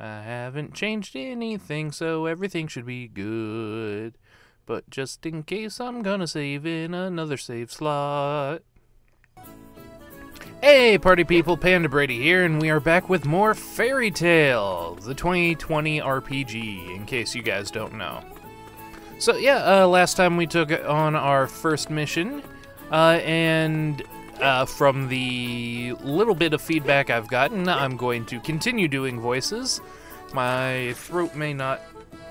I haven't changed anything, so everything should be good. But just in case, I'm gonna save in another save slot. Hey, party people, Panda Brady here, and we are back with more Fairy Tail, the 2020 RPG, in case you guys don't know. So, yeah, uh, last time we took on our first mission, uh, and uh, from the little bit of feedback I've gotten, I'm going to continue doing voices. My throat may not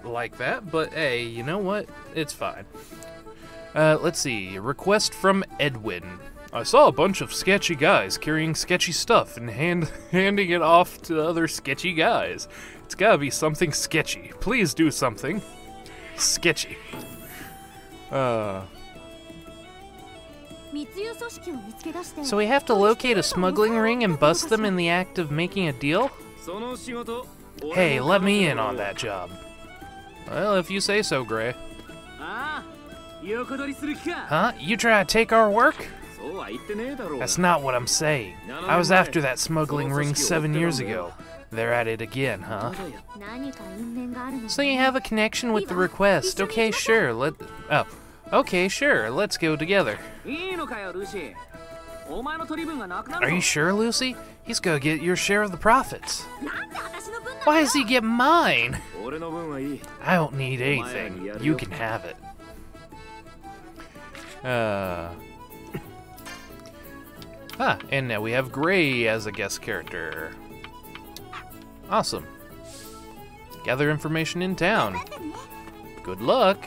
like that, but hey, you know what? It's fine. Uh, let's see. Request from Edwin. I saw a bunch of sketchy guys carrying sketchy stuff and hand handing it off to other sketchy guys. It's gotta be something sketchy. Please do something sketchy. Uh. So we have to locate a smuggling ring and bust them in the act of making a deal? Hey, let me in on that job. Well, if you say so, Gray. Huh? You try to take our work? That's not what I'm saying. I was after that smuggling ring seven years ago. They're at it again, huh? So you have a connection with the request. Okay, sure. Let. Oh. Okay, sure. Let's go together. Are you sure, Lucy? He's gonna get your share of the profits. Why does he get mine? I don't need anything. You can have it. Uh. Ah, and now we have Gray as a guest character. Awesome. Gather information in town. Good luck.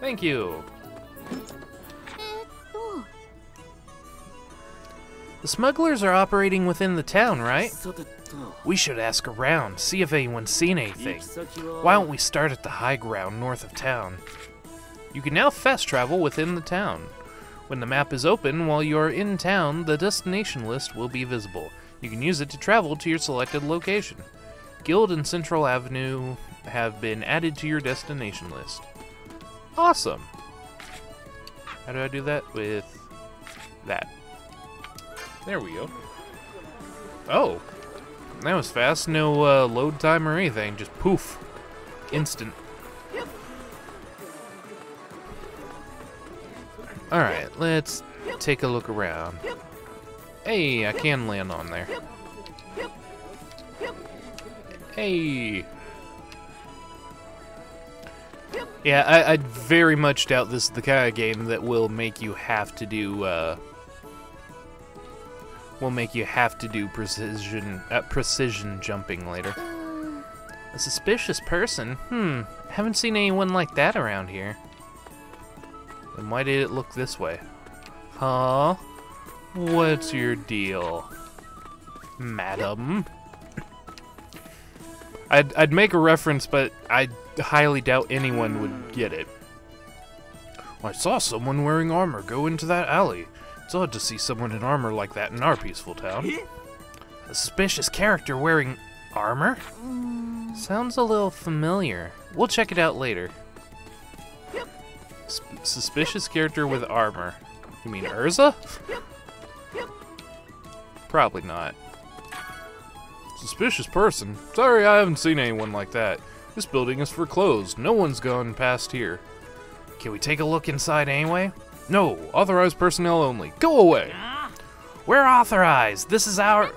Thank you. The smugglers are operating within the town, right? We should ask around, see if anyone's seen anything. Why don't we start at the high ground north of town? You can now fast travel within the town. When the map is open while you are in town, the destination list will be visible. You can use it to travel to your selected location. Guild and Central Avenue have been added to your destination list. Awesome! How do I do that? With that. There we go. Oh. That was fast. No uh, load time or anything. Just poof. Instant. Alright, let's take a look around. Hey, I can land on there. Hey! Yeah, I, I very much doubt this is the kind of game that will make you have to do, uh, will make you have to do precision uh, precision jumping later. A suspicious person? Hmm, haven't seen anyone like that around here. Then why did it look this way? Huh? What's your deal, madam? I'd, I'd make a reference, but I highly doubt anyone would get it. I saw someone wearing armor go into that alley. It's odd to see someone in armor like that in our peaceful town. A suspicious character wearing armor? Sounds a little familiar. We'll check it out later. S suspicious character with armor. You mean Erza? Probably not. Suspicious person? Sorry, I haven't seen anyone like that. This building is for clothes. No one's gone past here. Can we take a look inside anyway? No, authorized personnel only. Go away! We're authorized! This is our...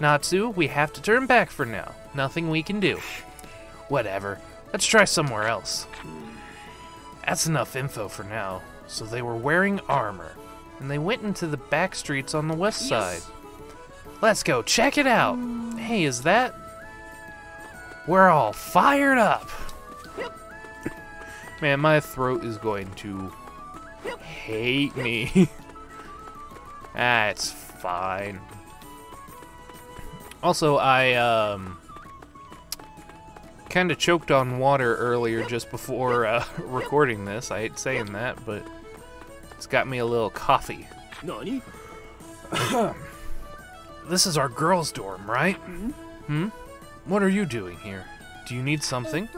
Natsu, we have to turn back for now. Nothing we can do. Whatever. Let's try somewhere else. That's enough info for now. So they were wearing armor, and they went into the back streets on the west side. Let's go check it out. Hey, is that... We're all fired up. Man, my throat is going to hate me. That's fine. Also, I, um, kind of choked on water earlier just before uh, recording this. I hate saying that, but it's got me a little coffee. Nani? this is our girls' dorm, right? Hmm? What are you doing here? Do you need something?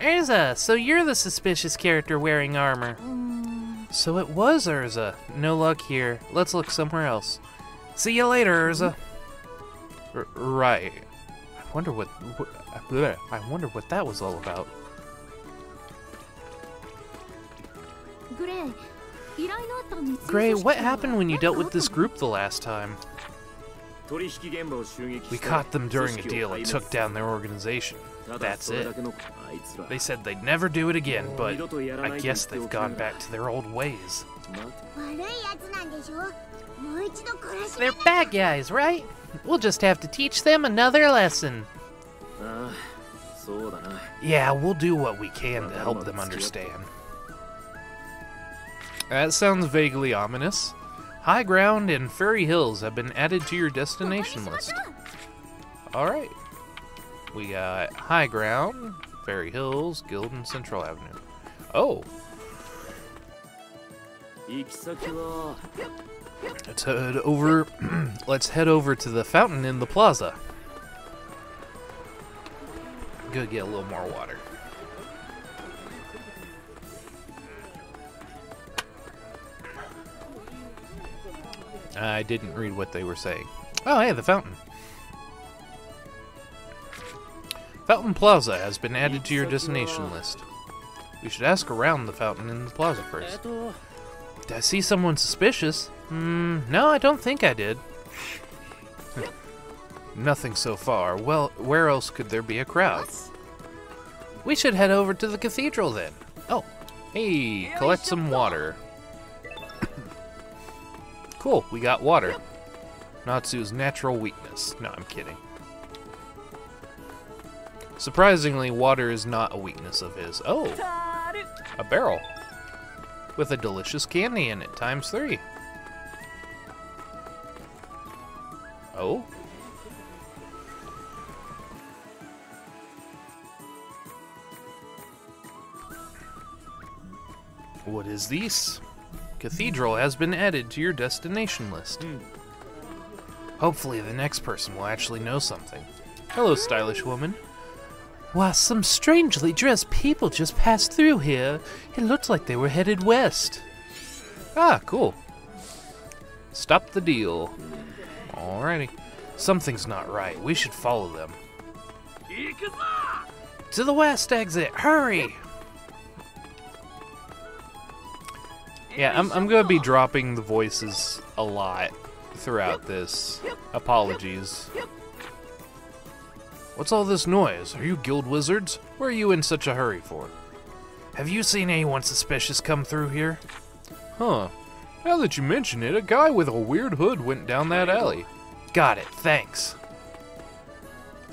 Erza, so you're the suspicious character wearing armor. So it was Erza. No luck here. Let's look somewhere else. See you later, Erza. R right. I wonder what, what I wonder what that was all about. Gray, what happened when you dealt with this group the last time? We caught them during a deal and took down their organization. That's it. They said they'd never do it again, but I guess they've gone back to their old ways. They're bad guys, right? We'll just have to teach them another lesson. Yeah, we'll do what we can to help them understand. That sounds vaguely ominous. High ground and fairy hills have been added to your destination list. Alright. We got High Ground, Fairy Hills, Guild, and Central Avenue. Oh! Let's head over. let's head over to the fountain in the plaza. Go get a little more water. I didn't read what they were saying. Oh, hey, the fountain. Fountain Plaza has been added to your destination list. We should ask around the fountain in the plaza first. Did I see someone suspicious? Mm, no, I don't think I did. Hmm. Nothing so far. Well, where else could there be a crowd? We should head over to the cathedral then. Oh, hey, collect some water cool, we got water. Natsu's natural weakness. No, I'm kidding. Surprisingly, water is not a weakness of his. Oh, a barrel with a delicious candy in it, times three. Oh? What is this? Cathedral has been added to your destination list. Hopefully, the next person will actually know something. Hello, stylish woman. Why, some strangely dressed people just passed through here. It looked like they were headed west. Ah, cool. Stop the deal. Alrighty. Something's not right. We should follow them. To the west exit! Hurry! Yeah, I'm, I'm gonna be dropping the voices a lot throughout this. Apologies. What's all this noise? Are you guild wizards? What are you in such a hurry for? Have you seen anyone suspicious come through here? Huh. Now that you mention it, a guy with a weird hood went down that alley. Got it, thanks.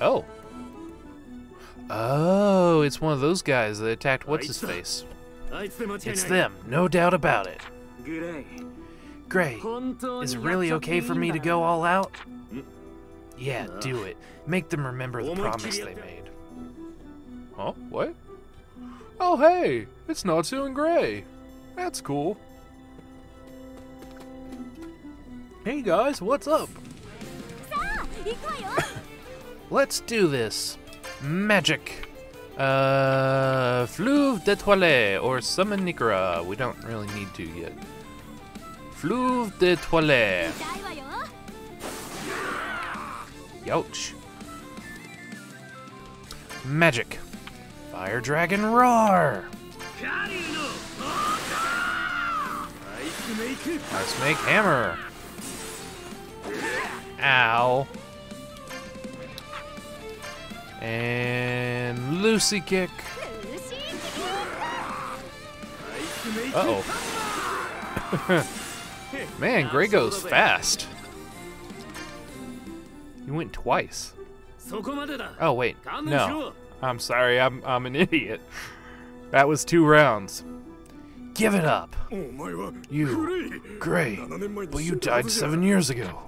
Oh. Oh, it's one of those guys that attacked what's his face. It's them, no doubt about it. Gray, is it really okay for me to go all out? Yeah, do uh. it. Make them remember the promise they made. Huh? What? Oh, hey! It's Natsu and Gray! That's cool. Hey guys, what's up? Let's do this. Magic. Uh, Fleuve d'Etoile or Summon Nikora. We don't really need to yet. Fleuve d'Etoile. Youch. Magic. Fire Dragon Roar. Ice Make Hammer. Ow. And Lucy kick. Uh oh. Man, Gray goes fast. You went twice. Oh wait, no. I'm sorry, I'm I'm an idiot. That was two rounds. Give it up. You, Gray, but you died seven years ago.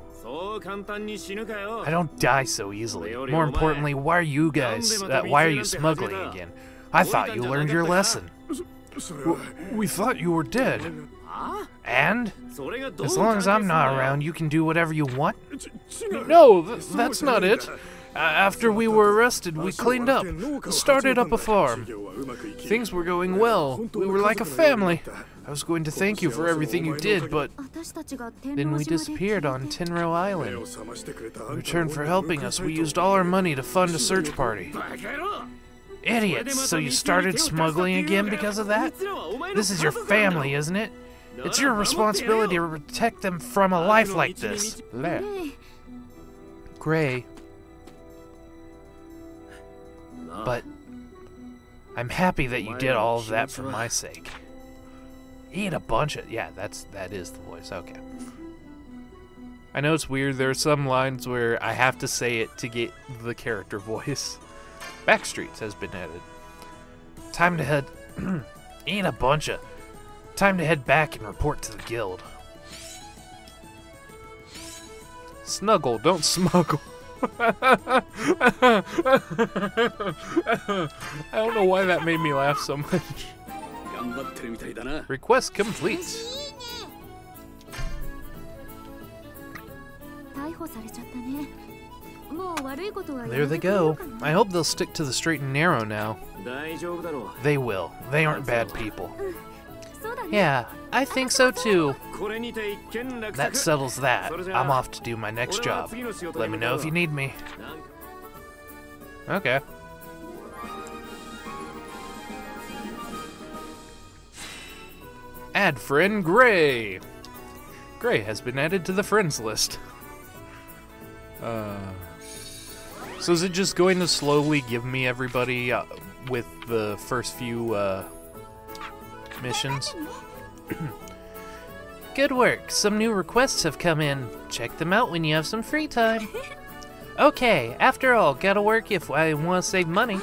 I don't die so easily. More importantly, why are you guys, uh, why are you smuggling again? I thought you learned your lesson. Uh, we thought you were dead. Ah? And? As long as I'm not around, you can do whatever you want? No, that's not it. After we were arrested, we cleaned up, started up a farm. Things were going well. We were like a family. I was going to thank you for everything you did, but then we disappeared on Tenro Island. In return for helping us, we used all our money to fund a search party. Idiots! So you started smuggling again because of that? This is your family, isn't it? It's your responsibility to protect them from a life like this. Gray Gray, but I'm happy that you did all of that for my sake. Eat a bunch of yeah, that's that is the voice. Okay. I know it's weird. There are some lines where I have to say it to get the character voice. Backstreets has been added. Time to head. Eat a bunch of. Time to head back and report to the guild. Snuggle, don't smuggle. I don't know why that made me laugh so much. Request complete. There they go. I hope they'll stick to the straight and narrow now. They will. They aren't bad people. Yeah, I think so too. That settles that. I'm uh, off to do my next job. Let me know if you need me. Okay. Add friend Gray! Gray has been added to the friends list. Uh, so is it just going to slowly give me everybody uh, with the first few uh, missions? Good work. Some new requests have come in. Check them out when you have some free time. Okay, after all, gotta work if I want to save money.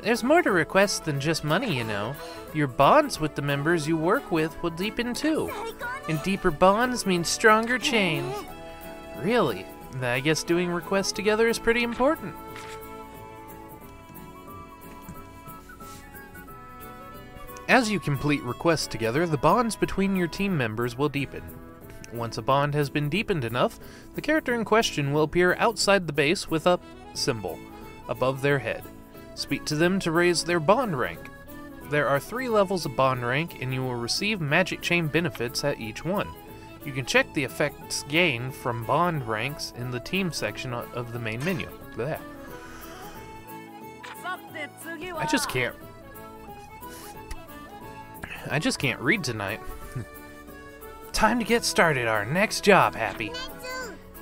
There's more to requests than just money, you know. Your bonds with the members you work with will deepen too. And deeper bonds mean stronger chains. Really? I guess doing requests together is pretty important. As you complete requests together, the bonds between your team members will deepen. Once a bond has been deepened enough, the character in question will appear outside the base with a symbol above their head. Speak to them to raise their bond rank. There are three levels of bond rank, and you will receive magic chain benefits at each one. You can check the effects gained from bond ranks in the team section of the main menu. Bleh. I just can't. I just can't read tonight. Time to get started our next job, Happy.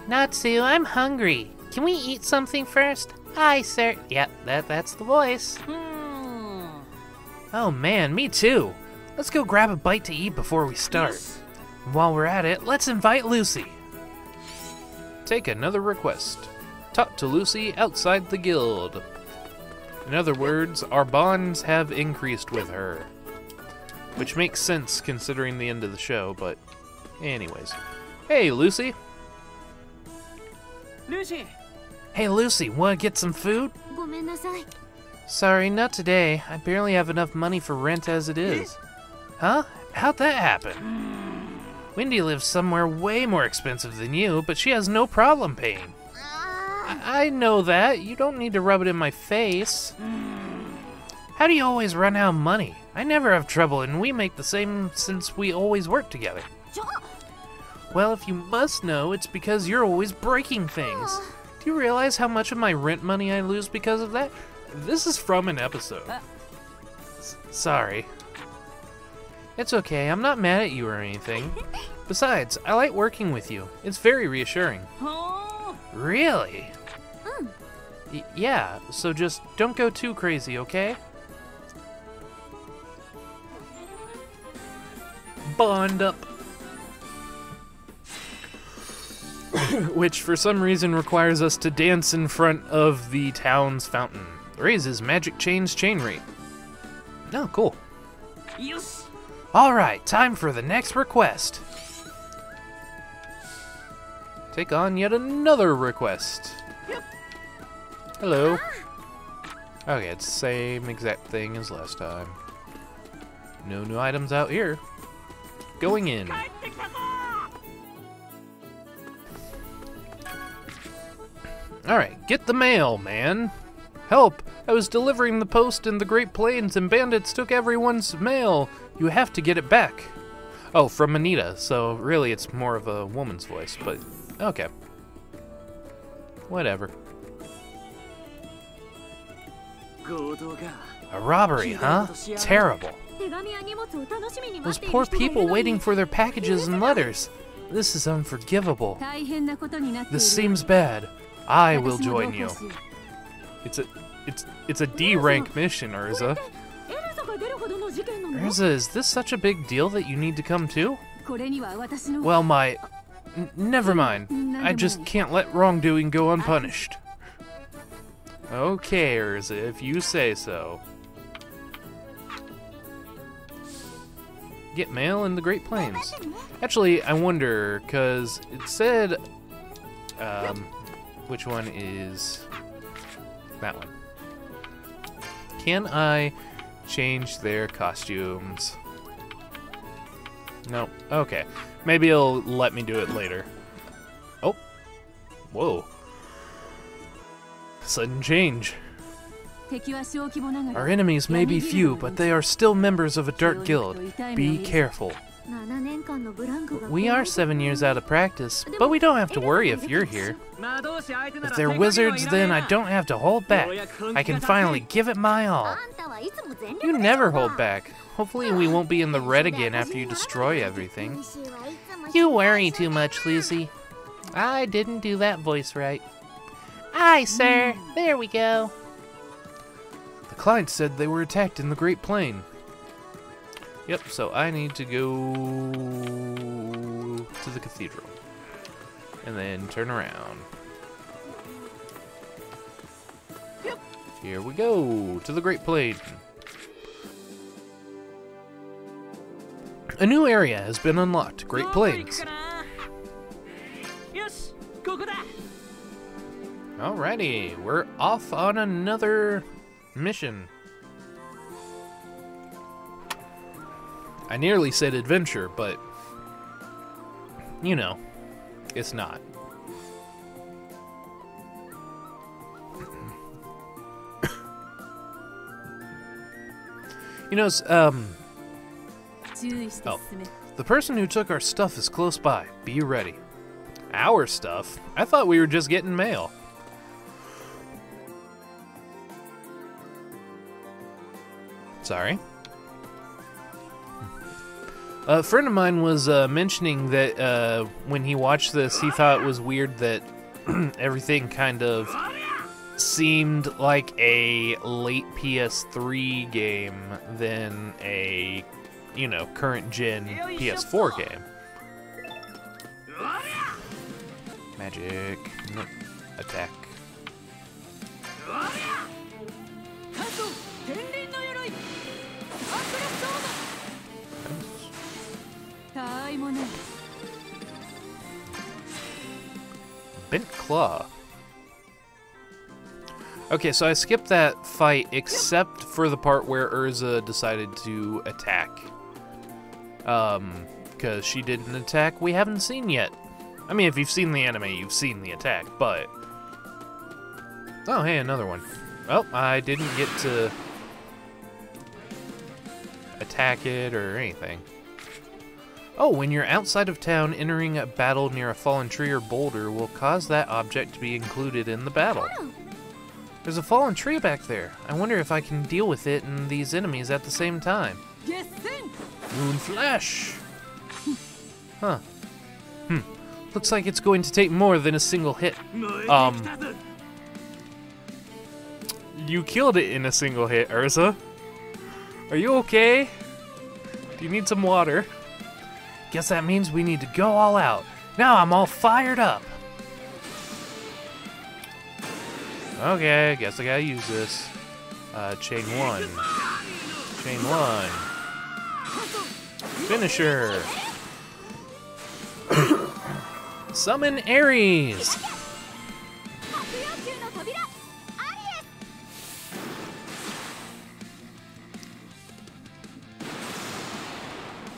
Natsu, I'm hungry. Can we eat something first? Hi, sir. Yep, that that's the voice. Hmm. Oh man, me too. Let's go grab a bite to eat before we start. While we're at it, let's invite Lucy. Take another request. Talk to Lucy outside the guild. In other words, our bonds have increased with her. Which makes sense considering the end of the show, but anyways. Hey, Lucy. Lucy. Hey, Lucy, want to get some food? Sorry, not today. I barely have enough money for rent as it is. Huh? How'd that happen? Wendy lives somewhere way more expensive than you, but she has no problem paying. Ah. I, I know that. You don't need to rub it in my face. How do you always run out of money? I never have trouble, and we make the same since we always work together. Well, if you must know, it's because you're always breaking things. Do you realize how much of my rent money I lose because of that? This is from an episode. S- sorry. It's okay, I'm not mad at you or anything. Besides, I like working with you. It's very reassuring. Really? Hmm. Y- yeah, so just don't go too crazy, okay? Bond up. Which, for some reason, requires us to dance in front of the town's fountain. Raises Magic Chain's chain rate. Oh, cool. よし Alright, time for the next request. Take on yet another request. Yep. Hello. Ah. Okay, it's the same exact thing as last time. No new items out here. Going in. Alright, get the mail, man. Help! I was delivering the post in the Great Plains and bandits took everyone's mail. You have to get it back. Oh, from Anita, so really it's more of a woman's voice, but okay. Whatever. A robbery, huh? Terrible. Those poor people waiting for their packages and letters. This is unforgivable. This seems bad. I will join you. It's a it's it's a D rank mission, Erza. Erza, is this such a big deal that you need to come too? Well, my never mind. I just can't let wrongdoing go unpunished. Okay, Erza, if you say so. Get mail in the Great Plains. Actually, I wonder, because it said. Um, which one is. That one. Can I change their costumes? No. Okay. Maybe it'll let me do it later. Oh. Whoa. Sudden change. Our enemies may be few, but they are still members of a dirt guild. Be careful. We are seven years out of practice, but we don't have to worry if you're here. If they're wizards, then I don't have to hold back. I can finally give it my all. You never hold back. Hopefully we won't be in the red again after you destroy everything. You worry too much, Lucy. I didn't do that voice right. Aye, sir. There we go. Clyde said they were attacked in the Great Plain. Yep, so I need to go to the cathedral. And then turn around. Yep. Here we go, to the Great Plain. A new area has been unlocked, Great Plains. Alrighty, we're off on another mission. I nearly said adventure, but you know, it's not. you know, um, oh, the person who took our stuff is close by. Be ready. Our stuff? I thought we were just getting mail. Sorry. A friend of mine was uh, mentioning that uh, when he watched this, he thought it was weird that everything kind of seemed like a late PS3 game than a, you know, current gen PS4 game. Magic. Attack. Bent Claw. Okay, so I skipped that fight except for the part where Erza decided to attack. Um, because she did an attack we haven't seen yet. I mean, if you've seen the anime, you've seen the attack, but... Oh, hey, another one. Well, I didn't get to attack it or anything. Oh, when you're outside of town, entering a battle near a fallen tree or boulder will cause that object to be included in the battle. Oh. There's a fallen tree back there. I wonder if I can deal with it and these enemies at the same time. Yes, then. Moon Flash. huh. Hmm. Looks like it's going to take more than a single hit. Um. You killed it in a single hit, Erza. Are you okay? Do you need some water? Guess that means we need to go all out. Now I'm all fired up. Okay, guess I gotta use this. Uh, chain one. Chain one. Finisher. Summon Aries.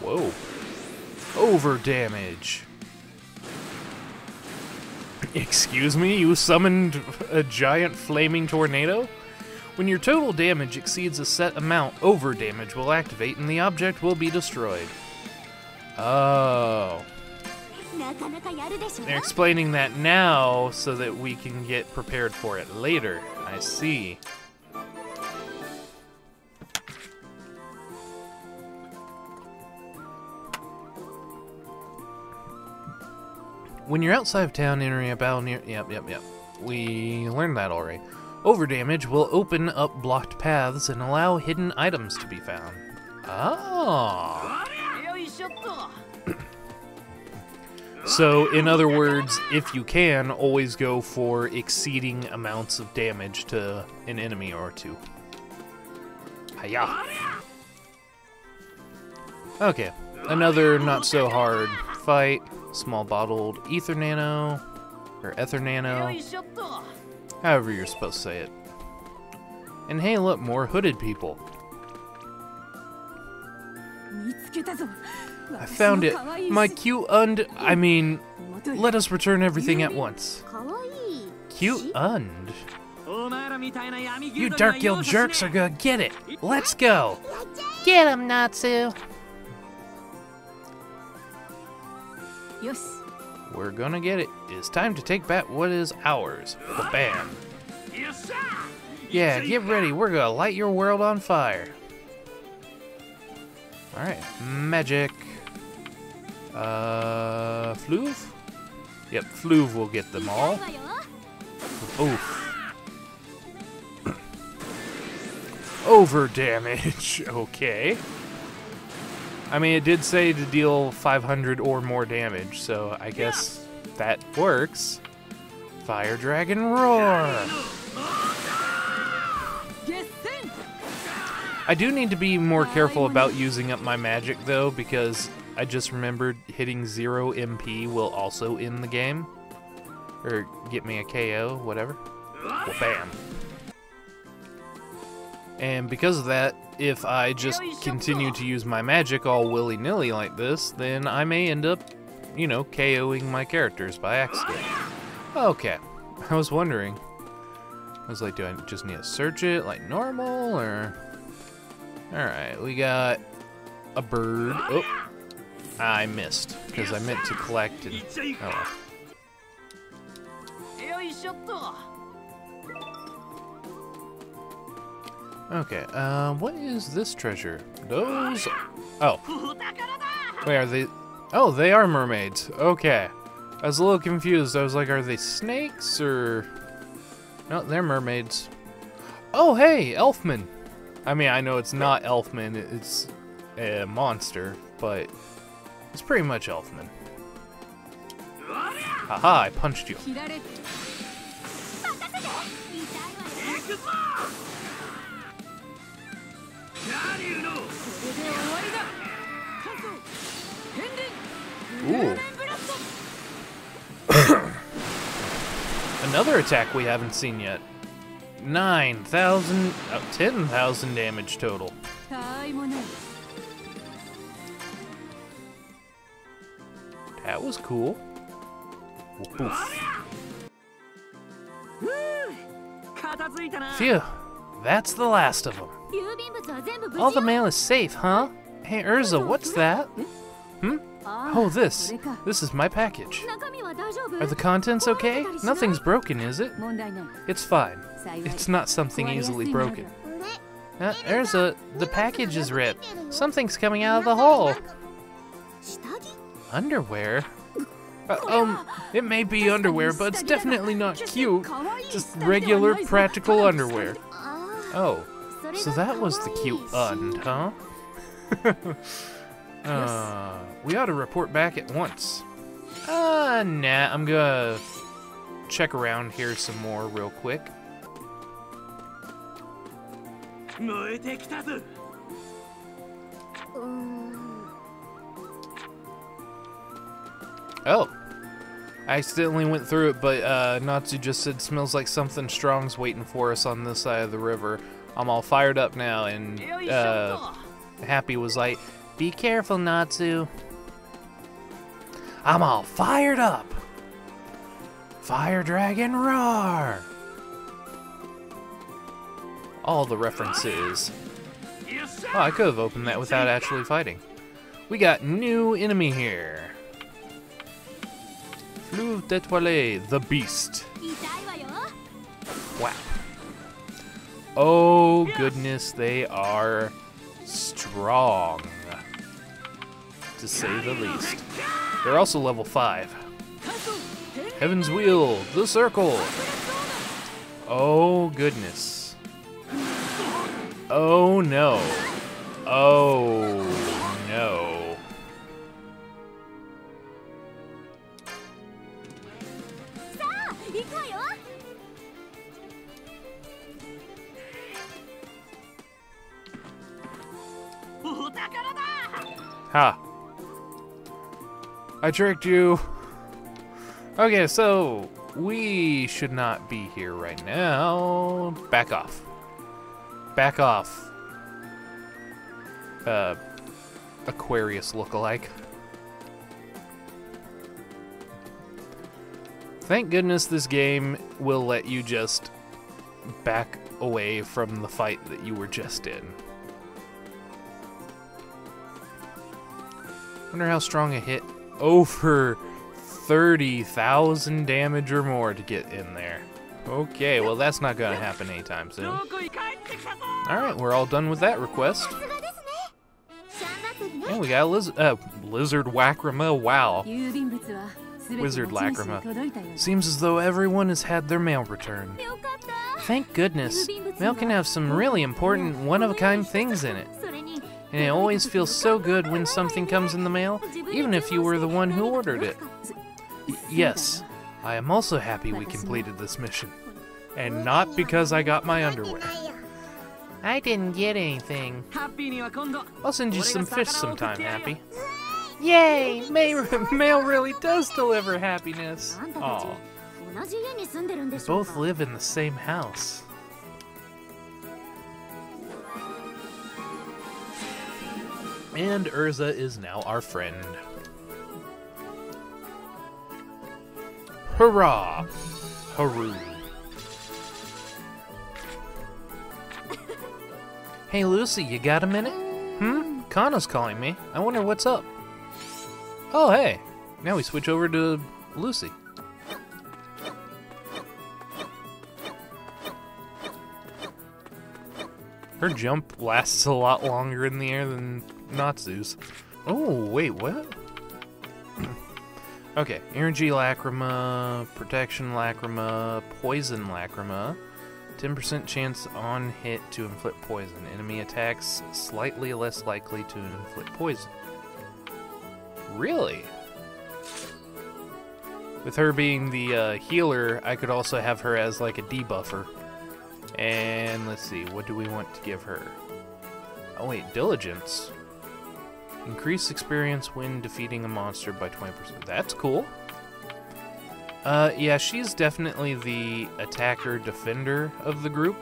Whoa over damage. Excuse me, you summoned a giant flaming tornado? When your total damage exceeds a set amount, over damage will activate and the object will be destroyed. Oh. They're explaining that now so that we can get prepared for it later. I see. When you're outside of town entering a battle near... Yep, yep, yep. We learned that already. Overdamage will open up blocked paths and allow hidden items to be found. Ah! so, in other words, if you can, always go for exceeding amounts of damage to an enemy or two. Okay, another not-so-hard fight small bottled ether nano, or ether nano, however you're supposed to say it. And hey, look, more hooded people. I found it. My cute und, I mean, let us return everything at once. Cute und? You dark guild jerks are gonna get it. Let's go. Get him, Natsu. Yes. We're gonna get it. It's time to take back what is ours. The bam. Yeah, get ready. We're gonna light your world on fire. Alright. Magic. Uh, Fluv? Yep, Fluv will get them all. Oof. Over damage. okay. I mean, it did say to deal 500 or more damage, so I guess that works. Fire Dragon Roar. I do need to be more careful about using up my magic, though, because I just remembered hitting 0 MP will also end the game. Or get me a KO, whatever. Well, bam. And because of that, if I just continue to use my magic all willy-nilly like this, then I may end up, you know, KOing my characters by accident. Okay, I was wondering. I was like, do I just need to search it like normal, or... Alright, we got a bird. Oh, I missed, because I meant to collect it. Oh well. Okay, um, what is this treasure? Those... Oh. Wait, are they... Oh, they are mermaids. Okay. I was a little confused. I was like, are they snakes, or... No, they're mermaids. Oh, hey, Elfman! I mean, I know it's not Elfman, it's a monster, but it's pretty much Elfman. Haha, I punched you. Ooh. Another attack we haven't seen yet. 9,000, oh, 10,000 damage total. That was cool. Oof. Phew. That's the last of them. All the mail is safe, huh? Hey, Erza, what's that? Hmm? hmm? Ah, oh, this. This is my package. Are the contents okay? Nothing's broken, is it? It's fine. It's not something easily broken. Uh, Erza, the package is ripped. Something's coming out of the hole. Underwear? Uh, um, it may be underwear, but it's definitely not cute. Just regular, practical underwear. Oh, so that was the cute und, huh? uh, we ought to report back at once. Uh, nah, I'm gonna check around here some more real quick. Oh, I accidentally went through it, but uh, Natsu just said, smells like something strong's waiting for us on this side of the river. I'm all fired up now, and uh, Happy was like, be careful, Natsu. I'm all fired up. Fire Dragon Roar! All the references. Oh, I could have opened that without actually fighting. We got new enemy here. Fleuve d'Etoile, the beast. Wow. Oh goodness, they are strong. To say the least. They're also level 5. Heaven's Wheel, the circle. Oh goodness. Oh no. Oh no. Ha. I tricked you. Okay, so we should not be here right now. Back off. Back off. Uh, Aquarius look-alike. Thank goodness this game will let you just back away from the fight that you were just in. Wonder how strong a hit over 30,000 damage or more to get in there. Okay, well that's not gonna happen anytime soon. Alright, we're all done with that request. And we got Liz uh, Lizard Wackrama, wow. Wizard Lacrima. Seems as though everyone has had their mail returned. Thank goodness. Mail can have some really important, one-of-a-kind things in it and it always feels so good when something comes in the mail, even if you were the one who ordered it. Yes, I am also happy we completed this mission. And not because I got my underwear. I didn't get anything. I'll send you some fish sometime, Happy. Yay! mail really does deliver happiness. Aw. Both live in the same house. And Erza is now our friend. Hurrah! Haru. hey Lucy, you got a minute? Hmm? Cana's calling me. I wonder what's up. Oh, hey. Now we switch over to Lucy. Her jump lasts a lot longer in the air than Natsu's. Oh, wait, what? okay, Energy Lacrima, Protection Lacrima, Poison Lacrima. 10% chance on hit to inflict poison. Enemy attacks slightly less likely to inflict poison. Really? With her being the uh, healer, I could also have her as like a debuffer. And let's see, what do we want to give her? Oh wait, diligence. Increase experience when defeating a monster by 20%. That's cool. Uh, yeah, she's definitely the attacker defender of the group.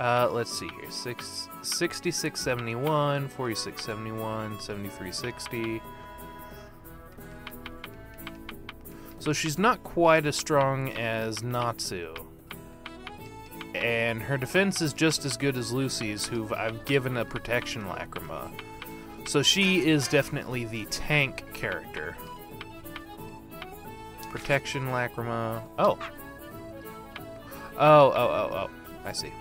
Uh, let's see here. Six, 6671, 4671, 7360. So she's not quite as strong as Natsu. And her defense is just as good as Lucy's, who I've given a protection lacrima. So she is definitely the tank character. Protection lacrima. Oh. Oh, oh, oh, oh. I see.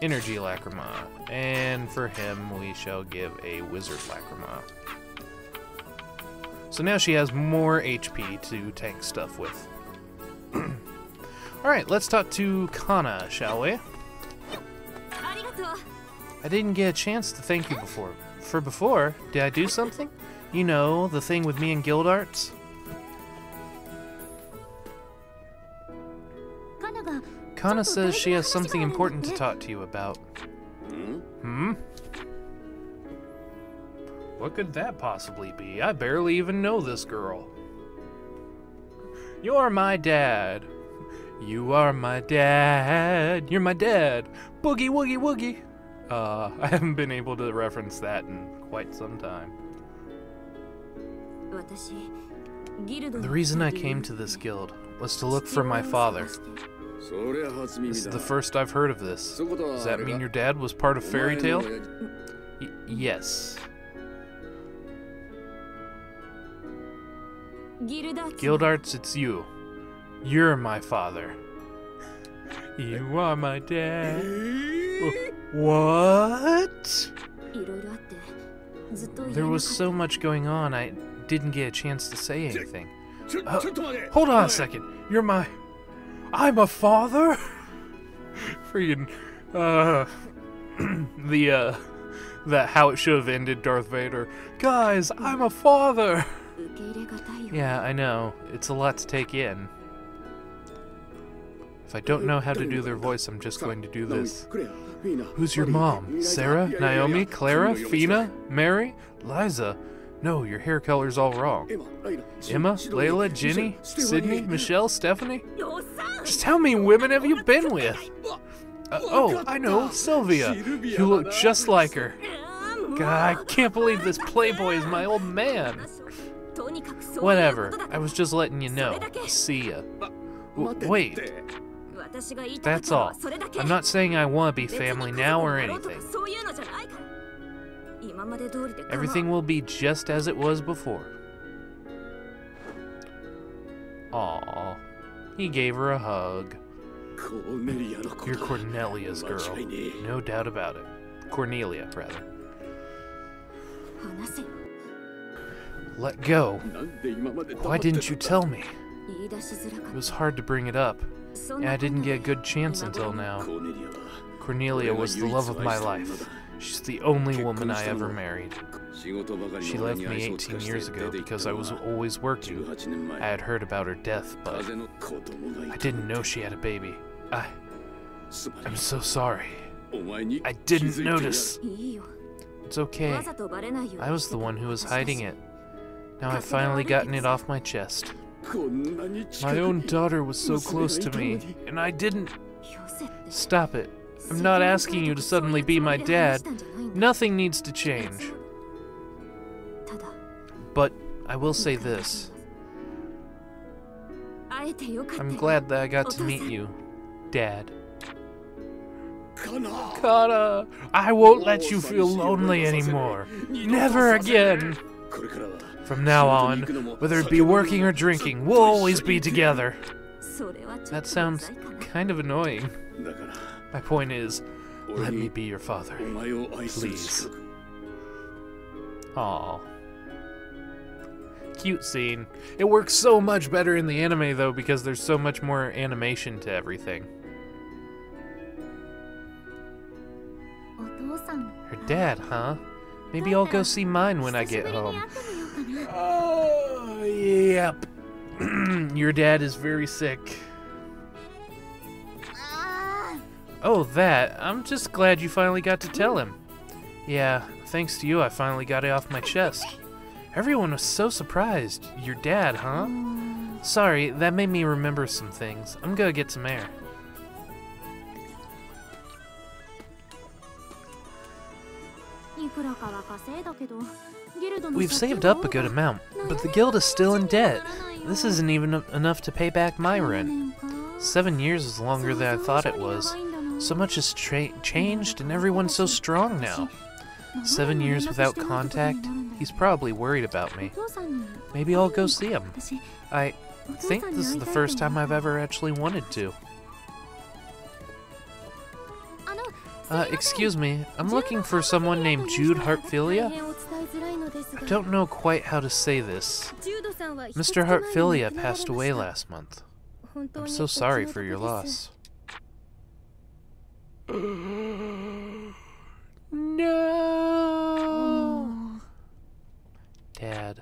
Energy lacrima. And for him, we shall give a wizard lacrima. So now she has more HP to tank stuff with. Alright, let's talk to Cana, shall we? I didn't get a chance to thank you before. For before, did I do something? You know, the thing with me and Guild Arts? Cana says she has something important to talk to you about. Hmm? hmm? What could that possibly be? I barely even know this girl. You're my dad. You are my dad. You're my dad. Boogie woogie woogie. Uh, I haven't been able to reference that in quite some time. The reason I came to this guild was to look for my father. This is the first I've heard of this. Does that mean your dad was part of Fairy Tail? Y yes. Gildarts, it's you. You're my father. You are my dad. What? There was so much going on, I didn't get a chance to say anything. Uh, hold on a second. You're my. I'm a father? Freaking. Uh. the, uh. That how it should have ended, Darth Vader. Guys, I'm a father! yeah, I know. It's a lot to take in. If I don't know how to do their voice, I'm just going to do this. Who's your mom? Sarah? Naomi? Clara? Fina? Mary? Liza? No, your hair color's all wrong. Emma? Layla? Ginny? Sydney? Michelle? Stephanie? Just how many women have you been with? Uh, oh, I know, Sylvia. You look just like her. God, I can't believe this playboy is my old man. Whatever, I was just letting you know. See ya. W wait. That's all. I'm not saying I want to be family now or anything. Everything will be just as it was before. Aw, he gave her a hug. You're Cornelia's girl, no doubt about it. Cornelia, rather. Let go. Why didn't you tell me? It was hard to bring it up and I didn't get a good chance until now. Cornelia was the love of my life. She's the only woman I ever married. She left me 18 years ago because I was always working. I had heard about her death, but I didn't know she had a baby. I... I'm so sorry. I didn't notice. It's okay. I was the one who was hiding it. Now I've finally gotten it off my chest. My own daughter was so close to me, and I didn't. Stop it. I'm not asking you to suddenly be my dad. Nothing needs to change. But I will say this. I'm glad that I got to meet you, Dad. Cana! I won't let you feel lonely anymore. Never again! From now on, whether it be working or drinking, we'll always be together. That sounds kind of annoying. My point is, let me be your father. Please. Aw. Cute scene. It works so much better in the anime, though, because there's so much more animation to everything. Her dad, huh? Maybe I'll go see mine when I get home. Oh, yep. Your dad is very sick. Oh, that. I'm just glad you finally got to tell him. Yeah, thanks to you, I finally got it off my chest. Everyone was so surprised. Your dad, huh? Sorry, that made me remember some things. I'm gonna get some air. We've saved up a good amount, but the guild is still in debt. This isn't even enough to pay back my rent. Seven years is longer than I thought it was. So much has changed and everyone's so strong now. Seven years without contact? He's probably worried about me. Maybe I'll go see him. I think this is the first time I've ever actually wanted to. Uh, excuse me, I'm looking for someone named Jude Heartfilia. I don't know quite how to say this. Mr. Heartfilia passed away last month. I'm so sorry for your loss. No. Dad.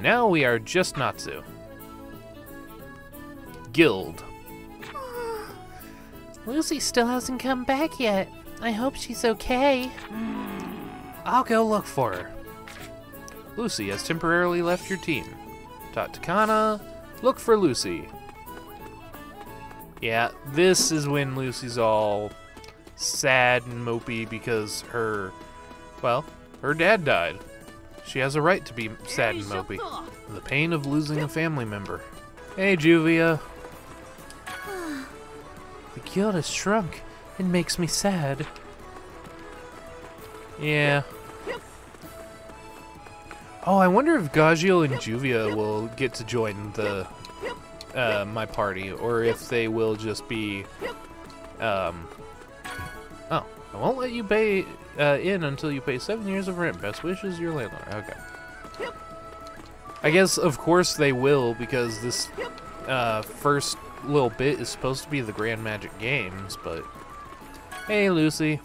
Now we are just Natsu. Guild. Lucy still hasn't come back yet. I hope she's okay. Hmm, I'll go look for her. Lucy has temporarily left your team. Tatakana, look for Lucy. Yeah, this is when Lucy's all sad and mopey because her, well, her dad died. She has a right to be sad and mopey. The pain of losing a family member. Hey, Juvia. Guild has shrunk. It makes me sad. Yeah. Oh, I wonder if Gajeel and Juvia will get to join the uh, my party, or if they will just be. Um. Oh, I won't let you pay uh, in until you pay seven years of rent. Best wishes, your landlord. Okay. I guess, of course, they will because this uh, first little bit is supposed to be the Grand Magic Games, but... Hey, Lucy.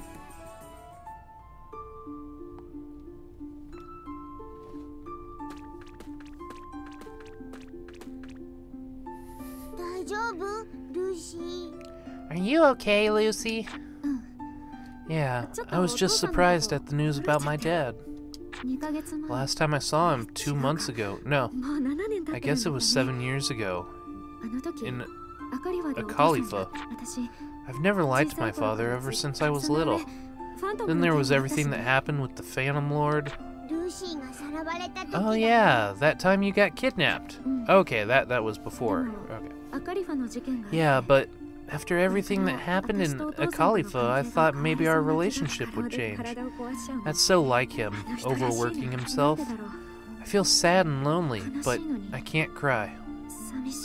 Are you okay, Lucy? Yeah, I was just surprised at the news about my dad. Last time I saw him, two months ago. No, I guess it was seven years ago. In a I've never liked my father ever since I was little. Then there was everything that happened with the Phantom Lord. Oh yeah, that time you got kidnapped. Mm. Okay, that, that was before. Okay. Yeah, but after everything that happened in Acalypha, I thought maybe our relationship would change. That's so like him, overworking himself. I feel sad and lonely, but I can't cry.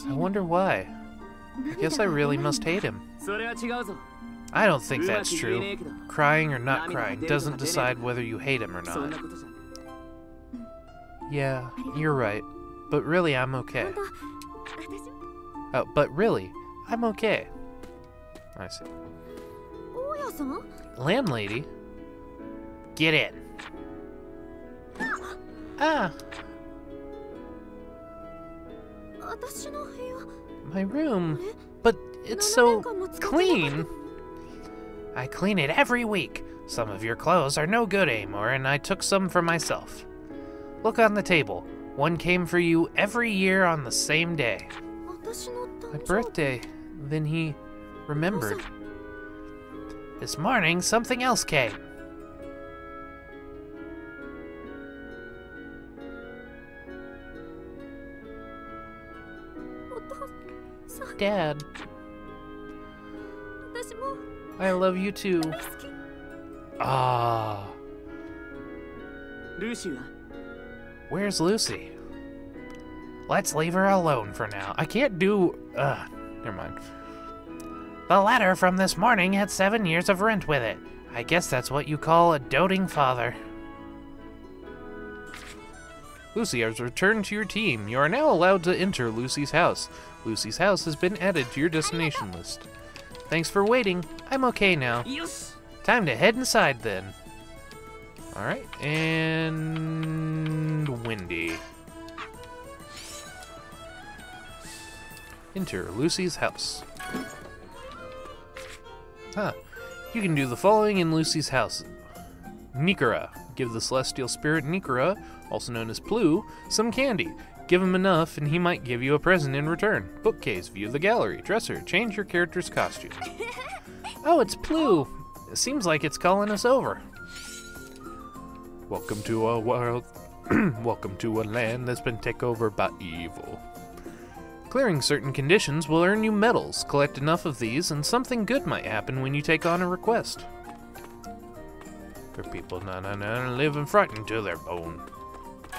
I wonder why. I guess I really must hate him. I don't think that's true. Crying or not crying doesn't decide whether you hate him or not. Yeah, you're right. But really, I'm okay. Oh, but really, I'm okay. I see. Landlady? Get in. Ah my room, but it's so clean. I clean it every week. Some of your clothes are no good anymore, and I took some for myself. Look on the table. One came for you every year on the same day. My birthday. Then he remembered. This morning, something else came. Dad. I love you too. Ah. Lucy. Where's Lucy? Let's leave her alone for now. I can't do... Ah, never mind. The letter from this morning had seven years of rent with it. I guess that's what you call a doting father. Lucy has returned to your team. You are now allowed to enter Lucy's house. Lucy's house has been added to your destination list. Thanks for waiting. I'm okay now. よし Time to head inside then. Alright, and Wendy. Enter Lucy's house. Huh. You can do the following in Lucy's house. Nikora. Give the celestial spirit Nikora, also known as Plu, some candy. Give him enough, and he might give you a present in return. Bookcase, view the gallery. Dresser, change your character's costume. Oh, it's Plu. It seems like it's calling us over. Welcome to a world. Welcome to a land that's been taken over by evil. Clearing certain conditions will earn you medals. Collect enough of these, and something good might happen when you take on a request. For people na na na living frightened to their bone.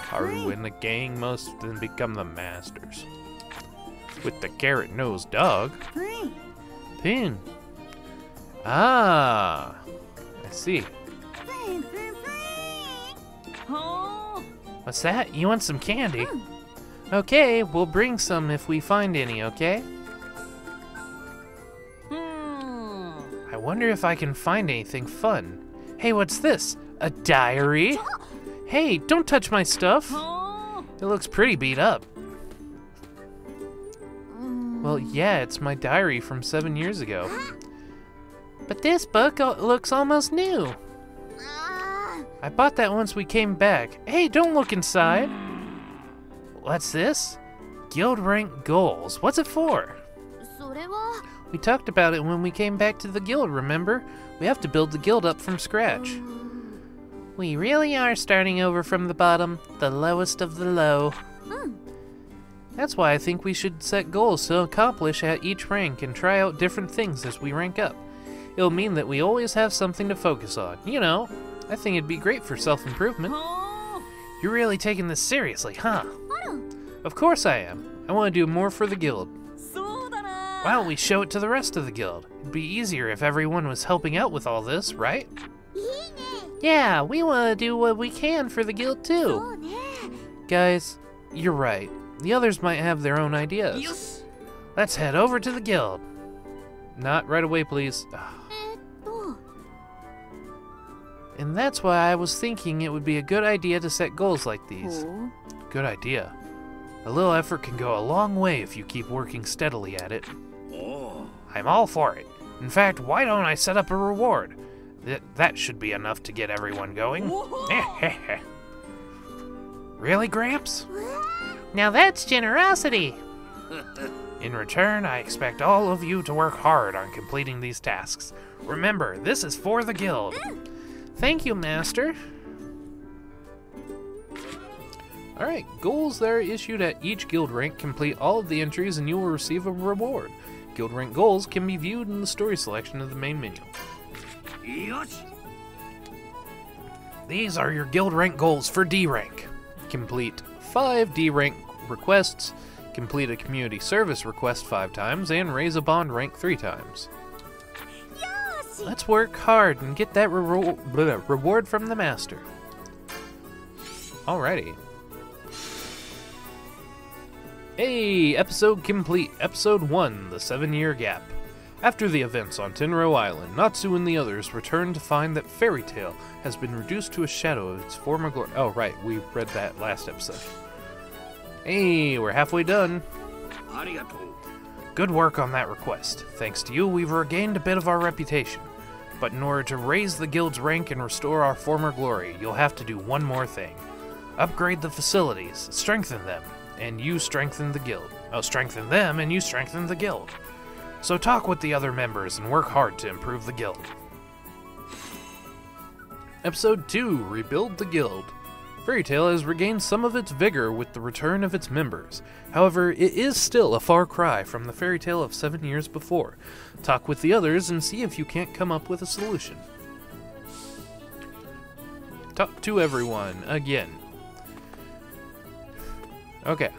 Haru and the gang must then become the masters. With the carrot nose dog. Pin. Ah, I see. What's that? You want some candy? Okay, we'll bring some if we find any, okay? I wonder if I can find anything fun. Hey, what's this? A diary? Hey, don't touch my stuff. It looks pretty beat up. Mm. Well, yeah, it's my diary from seven years ago. But this book looks almost new. Ah. I bought that once we came back. Hey, don't look inside. What's this? Guild rank goals. What's it for? We talked about it when we came back to the guild, remember? We have to build the guild up from scratch. Mm. We really are starting over from the bottom, the lowest of the low. Hmm. That's why I think we should set goals to accomplish at each rank and try out different things as we rank up. It'll mean that we always have something to focus on. You know, I think it'd be great for self-improvement. Oh. You're really taking this seriously, huh? Of course I am. I want to do more for the guild. So Why don't we show it to the rest of the guild? It'd be easier if everyone was helping out with all this, right? Yeah, we want to do what we can for the guild too. Guys, you're right. The others might have their own ideas. Let's head over to the guild. Not right away, please. And that's why I was thinking it would be a good idea to set goals like these. Good idea. A little effort can go a long way if you keep working steadily at it. Oh. I'm all for it. In fact, why don't I set up a reward? That, that should be enough to get everyone going. really, Gramps? Now that's generosity. In return, I expect all of you to work hard on completing these tasks. Remember, this is for the guild. Thank you, Master. Alright, goals that are issued at each guild rank complete all of the entries and you will receive a reward. Guild rank goals can be viewed in the story selection of the main menu. These are your guild rank goals for D rank. Complete 5 D rank requests, complete a community service request 5 times, and raise a bond rank 3 times. Let's work hard and get that reward from the master. Alrighty. Hey, episode complete. Episode 1, The Seven Year Gap. After the events on Tenro Island, Natsu and the others return to find that Fairy Tail has been reduced to a shadow of its former glory. Oh, right, we read that last episode. Hey, we're halfway done. Good work on that request. Thanks to you, we've regained a bit of our reputation. But in order to raise the guild's rank and restore our former glory, you'll have to do one more thing. Upgrade the facilities, strengthen them, and you strengthen the guild. Oh, strengthen them, and you strengthen the guild. So talk with the other members and work hard to improve the guild. Episode 2 Rebuild the Guild. Fairy Tail has regained some of its vigor with the return of its members. However, it is still a far cry from the Fairy Tail of seven years before. Talk with the others and see if you can't come up with a solution. Talk to everyone again. Okay.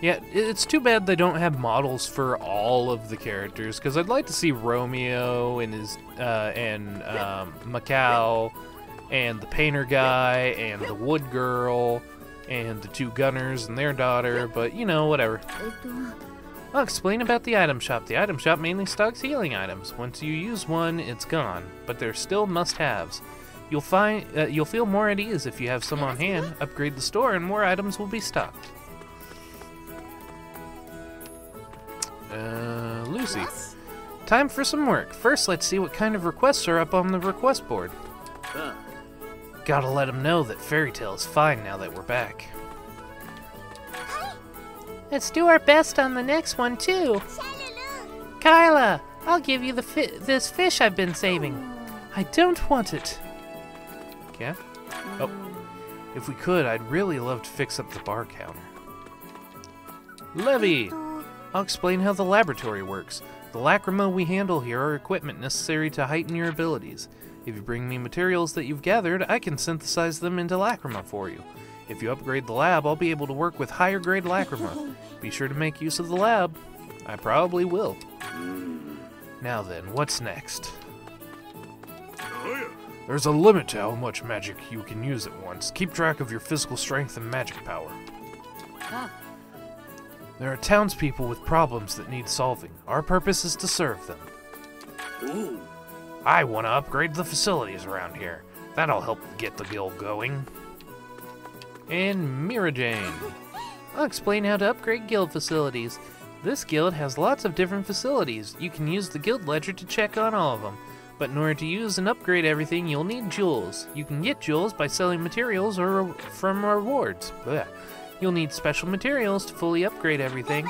Yeah, it's too bad they don't have models for all of the characters because I'd like to see Romeo and his uh, and um, Macao and the painter guy and the wood girl and the two gunners and their daughter, but you know, whatever. I'll explain about the item shop. The item shop mainly stocks healing items. Once you use one, it's gone, but they're still must-haves. You'll find uh, you'll feel more at ease if you have some on hand. Upgrade the store and more items will be stocked. Uh, Lucy. Yes? Time for some work. First, let's see what kind of requests are up on the request board. Huh. Gotta let them know that Fairy Tail is fine now that we're back. Hi. Let's do our best on the next one, too. Kyla, I'll give you the fi this fish I've been saving. I don't want it. Yeah? Oh. If we could, I'd really love to fix up the bar counter. Levy! I'll explain how the laboratory works. The lacrima we handle here are equipment necessary to heighten your abilities. If you bring me materials that you've gathered, I can synthesize them into lacrima for you. If you upgrade the lab, I'll be able to work with higher grade lacrima. Be sure to make use of the lab. I probably will. Now then, what's next? There's a limit to how much magic you can use at once. Keep track of your physical strength and magic power. Ah. There are townspeople with problems that need solving. Our purpose is to serve them. おう I want to upgrade the facilities around here. That'll help get the guild going. And Mirajane. I'll explain how to upgrade guild facilities. This guild has lots of different facilities. You can use the guild ledger to check on all of them. But in order to use and upgrade everything, you'll need jewels. You can get jewels by selling materials or from rewards. Blech. You'll need special materials to fully upgrade everything.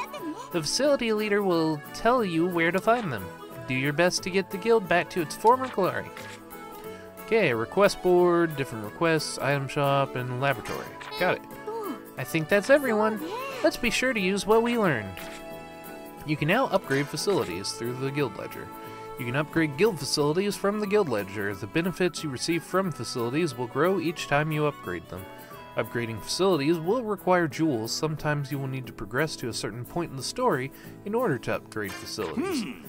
The facility leader will tell you where to find them. Do your best to get the guild back to its former glory. Okay, request board, different requests, item shop, and laboratory. Got it. I think that's everyone. Let's be sure to use what we learned. You can now upgrade facilities through the Guild Ledger. You can upgrade guild facilities from the Guild Ledger. The benefits you receive from facilities will grow each time you upgrade them. Upgrading facilities will require jewels. Sometimes you will need to progress to a certain point in the story in order to upgrade facilities. Hmm.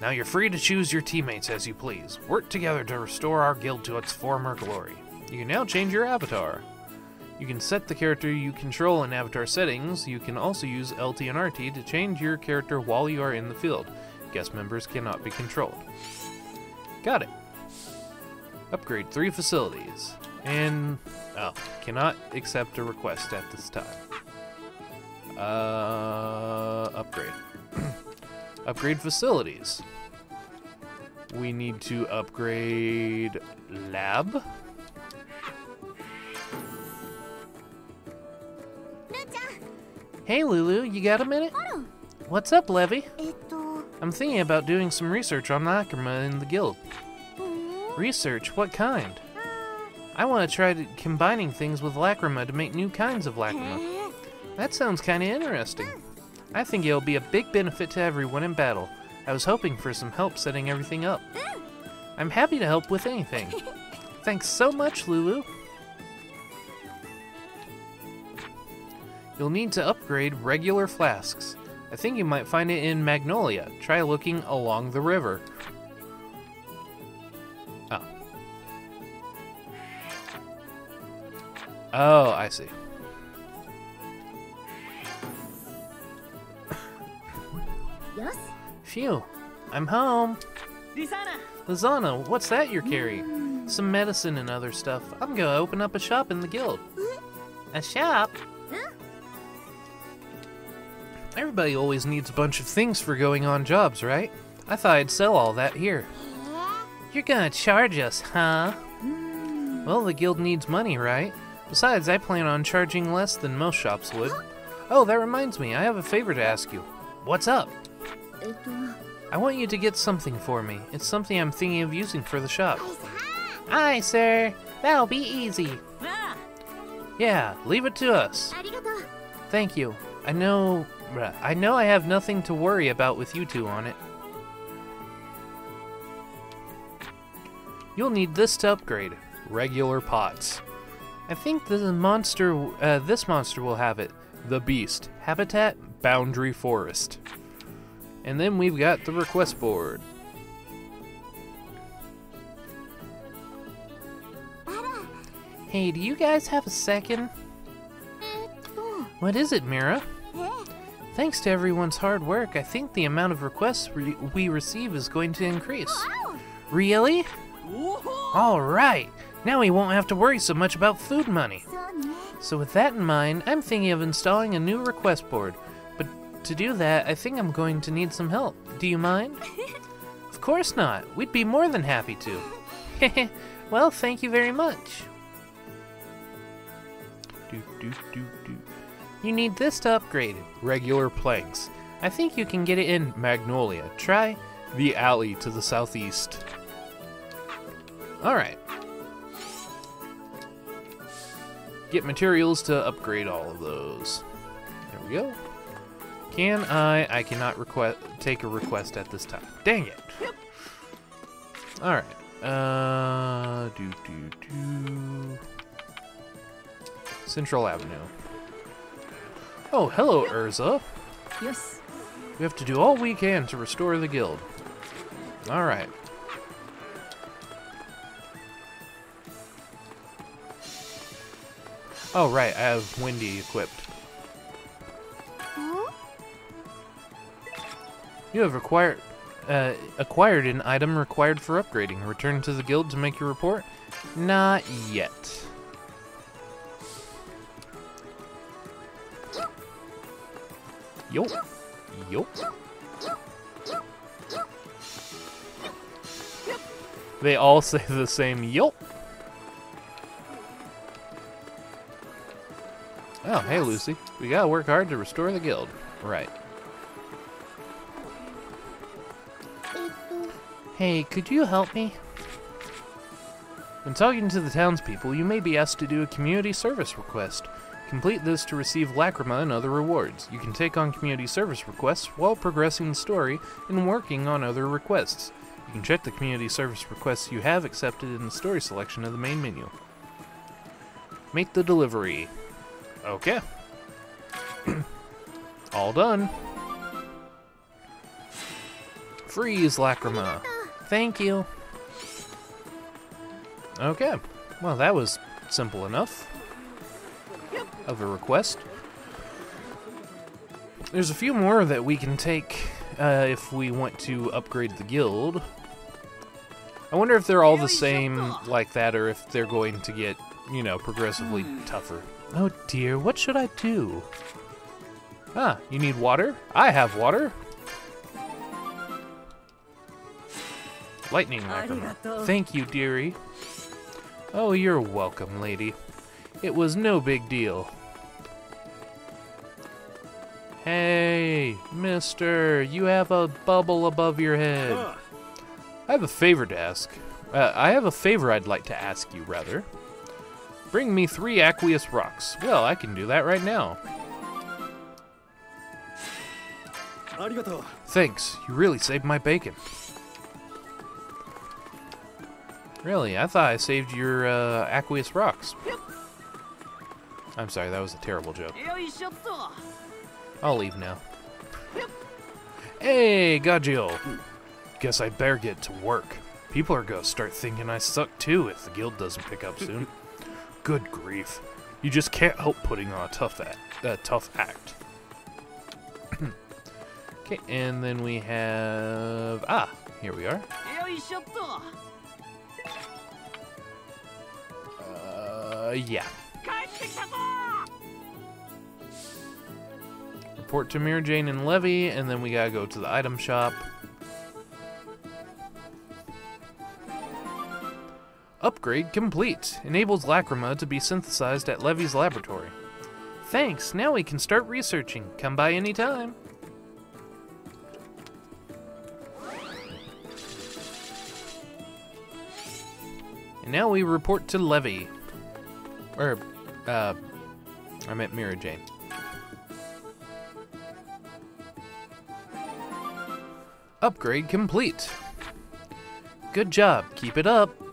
Now you're free to choose your teammates as you please. Work together to restore our guild to its former glory. You can now change your avatar. You can set the character you control in avatar settings. You can also use LT and RT to change your character while you are in the field. Guest members cannot be controlled. Got it. Upgrade three facilities. And... Oh, cannot accept a request at this time. Uh, upgrade. upgrade facilities. We need to upgrade lab. Hey, Lulu, you got a minute? What's up, Levy? I'm thinking about doing some research on Nakama in the guild. Research? What kind? I want to try to combining things with Lacrima to make new kinds of へ Lacrima. That sounds kind of interesting. I think it'll be a big benefit to everyone in battle. I was hoping for some help setting everything up. I'm happy to help with anything. Thanks so much, Lulu. You'll need to upgrade regular flasks. I think you might find it in Magnolia. Try looking along the river. Oh, I see. Yes? Phew, I'm home. Lisanna. Lisanna, what's that you're carrying? Mm. Some medicine and other stuff. I'm gonna open up a shop in the guild. A shop? Everybody always needs a bunch of things for going on jobs, right? I thought I'd sell all that here. Yeah. You're gonna charge us, huh? Mm. Well, the guild needs money, right? Besides, I plan on charging less than most shops would. Oh, that reminds me, I have a favor to ask you. What's up? I want you to get something for me. It's something I'm thinking of using for the shop. Aye, sir. That'll be easy. Yeah, leave it to us. Thank you. I know... I know I have nothing to worry about with you two on it. You'll need this to upgrade. Regular pots. I think the monster, uh, this monster will have it. The Beast. Habitat, Boundary Forest. And then we've got the request board. Hey, do you guys have a second? What is it, Mira? Thanks to everyone's hard work, I think the amount of requests re we receive is going to increase. Really? Alright! Now he won't have to worry so much about food money. So with that in mind, I'm thinking of installing a new request board. But to do that, I think I'm going to need some help. Do you mind? of course not. We'd be more than happy to. well, thank you very much. Do, do, do, do. You need this to upgrade it. Regular planks. I think you can get it in Magnolia. Try the alley to the southeast. Alright. Get materials to upgrade all of those. There we go. Can I? I cannot request take a request at this time. Dang it. All right. Uh, do do do. Central Avenue. Oh, hello, Erza. Yes. We have to do all we can to restore the guild. All right. Oh, right. I have Wendy equipped. お You have acquired uh, acquired an item required for upgrading. Return to the guild to make your report. Not yet. Yo. Yo. They all say the same yo. Oh, hey, Lucy. We gotta work hard to restore the guild. Right. Hey, could you help me? When talking to the townspeople, you may be asked to do a community service request. Complete this to receive lacrima and other rewards. You can take on community service requests while progressing the story and working on other requests. You can check the community service requests you have accepted in the story selection of the main menu. Make the delivery. Okay. All done. Freeze, Lacrima. Thank you. Okay. Well, that was simple enough of a request. There's a few more that we can take uh, if we want to upgrade the guild. I wonder if they're all the same like that or if they're going to get, you know, progressively tougher. Oh dear, what should I do? Ah, you need water? I have water. Lightning Lacrima. Thank you, dearie. Oh, you're welcome, lady. It was no big deal. Hey, mister, you have a bubble above your head. Ah, I have a favor to ask. Uh, I have a favor I'd like to ask you, rather. Bring me three aqueous rocks. Well, I can do that right now. Thanks. You really saved my bacon. Really? I thought I saved your uh, aqueous rocks. I'm sorry, that was a terrible joke. I'll leave now. Hey, Gajeel! Guess I better get to work. People are gonna start thinking I suck too if the guild doesn't pick up soon. Good grief. You just can't help putting on a tough act. A tough act. okay, and then we have... Ah, here we are. Uh, yeah. Report to Mirajane and Levy, and then we gotta go to the item shop. Upgrade complete. Enables Lacrima to be synthesized at Levy's laboratory. Thanks, now we can start researching. Come by anytime. And now we report to Levy. Or, uh, I meant Mirajane. Upgrade complete. Good job. Keep it up.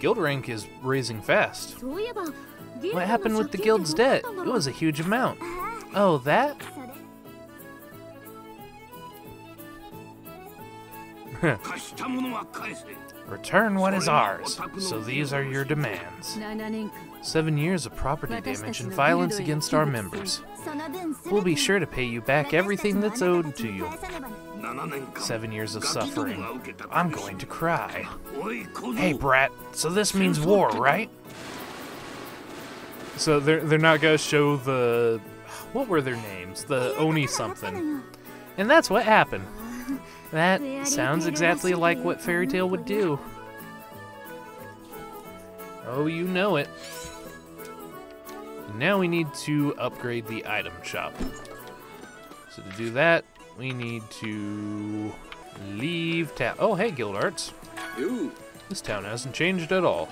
Guild rank is raising fast. What happened with the guild's debt? It was a huge amount. Oh, that? Return what is ours. So these are your demands. Seven years of property damage and violence against our members. We'll be sure to pay you back everything that's owed to you. Seven years of suffering. I'm going to cry. Hey, brat, so this means war, right? So they're, they're not gonna show the... What were their names? The Oni something. And that's what happened. That sounds exactly like what Fairy Tail would do. Oh, you know it. Now we need to upgrade the item shop. So to do that, we need to leave town. Oh, hey, Gildarts. Ooh. This town hasn't changed at all.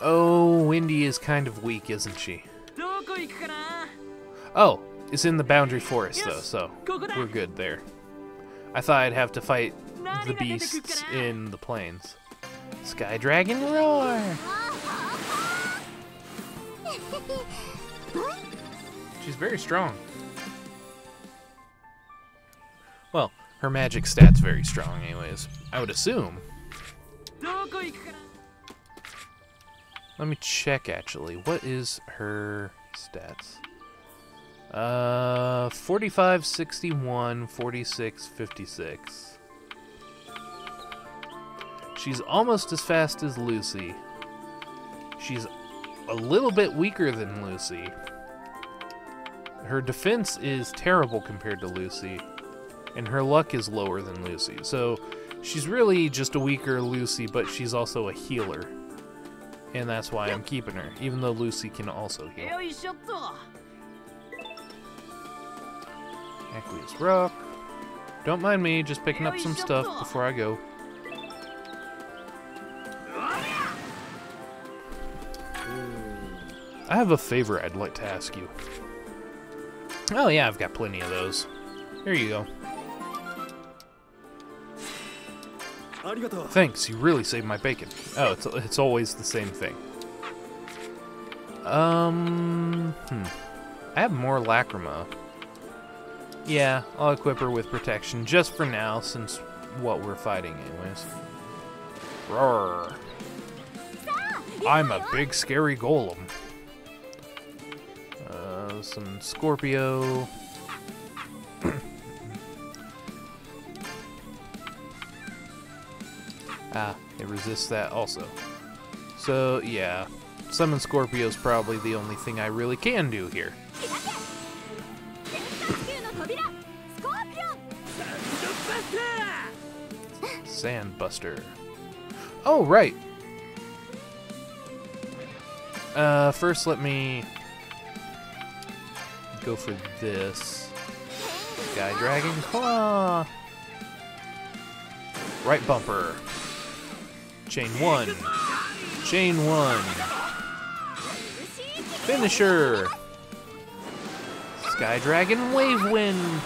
Oh, Wendy is kind of weak, isn't she? Oh, it's in the boundary forest, though, so we're good there. I thought I'd have to fight the beasts in the plains. Sky Dragon Roar! She's very strong. Her magic stat's very strong anyways. I would assume. Let me check, actually. What is her stats? Uh, 45, 61, 46, 56. She's almost as fast as Lucy. She's a little bit weaker than Lucy. Her defense is terrible compared to Lucy and her luck is lower than Lucy. So she's really just a weaker Lucy, but she's also a healer. And that's why I'm keeping her, even though Lucy can also heal. Aqueous Rock. Don't mind me, just picking up some stuff before I go. I have a favor I'd like to ask you. Oh yeah, I've got plenty of those. Here you go. Thanks, you really saved my bacon. Oh, it's it's always the same thing. Um, hmm. I have more lacrima. Yeah, I'll equip her with protection just for now, since what we're fighting, anyways. Roar. I'm a big scary golem. Uh, some Scorpio. It resists that also. So, yeah. Summon Scorpio's probably the only thing I really can do here. Sandbuster. Oh, right! Uh, first let me go for this. Guy Dragon Claw! Right bumper. Chain one. Chain one. Finisher. Sky Dragon Wave Wind.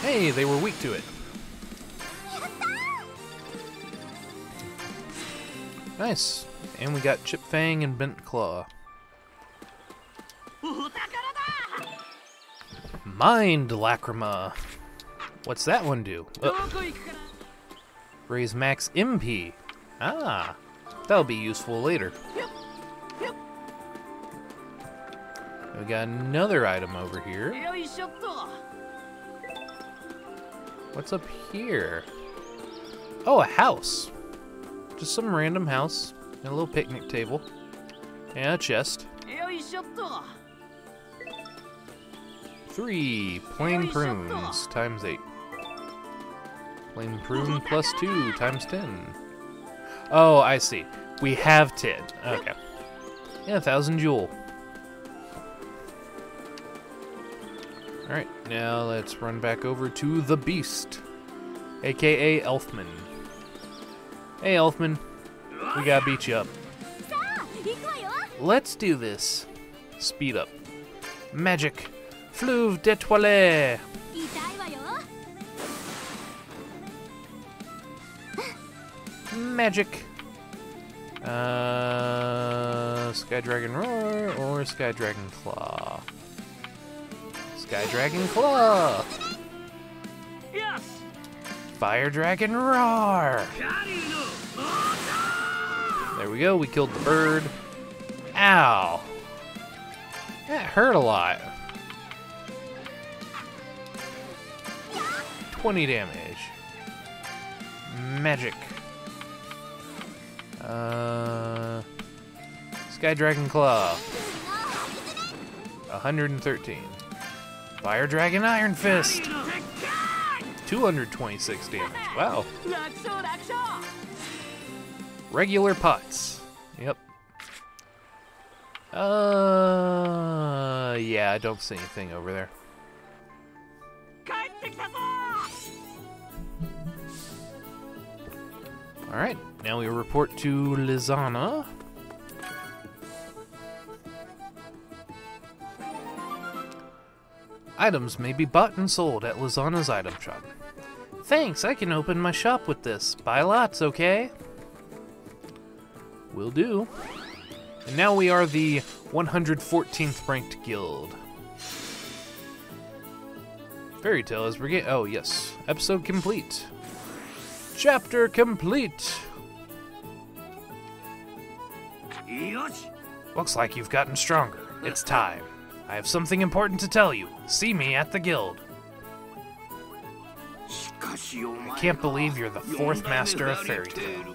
Hey, they were weak to it. Nice and we got Chip Fang and Bent Claw. Mind Lacrima. What's that one do? Uh, raise max MP. Ah, that'll be useful later. We got another item over here. What's up here? Oh, a house. Just some random house. And a little picnic table. And a chest. Three plain prunes times eight. Plain prune plus two times ten. Oh, I see. We have ten. Okay. And a thousand jewel. Alright, now let's run back over to the beast. AKA Elfman. Hey Elfman. We gotta beat you up. Let's do this. Speed up. Magic. Fleuve d'étoiles. Magic. Uh, Sky Dragon Roar or Sky Dragon Claw? Sky Dragon Claw! Yes! Fire Dragon Roar! There we go, we killed the bird. Ow! That hurt a lot. 20 damage. Magic. Uh, Sky Dragon Claw. 113. Fire Dragon Iron Fist. 226 damage. Wow. Regular pots. Yep. Uh, yeah, I don't see anything over there. Alright, now we report to Lisanna. Items may be bought and sold at Lisanna's item shop. Thanks, I can open my shop with this. Buy lots, okay? Will do. And now we are the 114th ranked guild. Fairy Tail is brigade. Oh, yes. Episode complete. Chapter complete. Looks like you've gotten stronger. It's time. I have something important to tell you. See me at the guild. I can't believe you're the fourth master of Fairy Tail.